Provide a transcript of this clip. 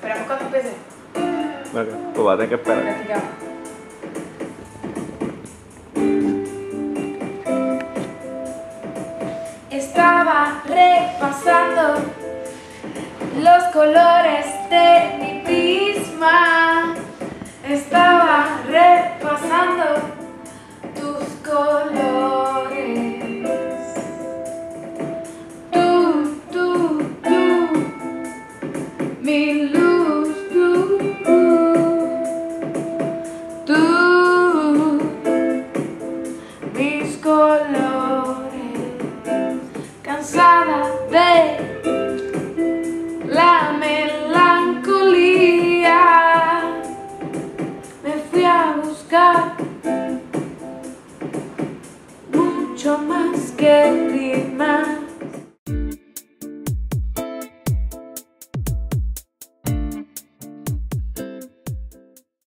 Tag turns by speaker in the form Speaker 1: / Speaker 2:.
Speaker 1: Esperamos cuando empiece.
Speaker 2: Ok, pues va a tener que esperar.
Speaker 1: Practicamos. Estaba repasando los colores de mi prisma. Estaba mi luz, tú, mis colores. Cansada de la melancolía, me fui a buscar mucho más que clima.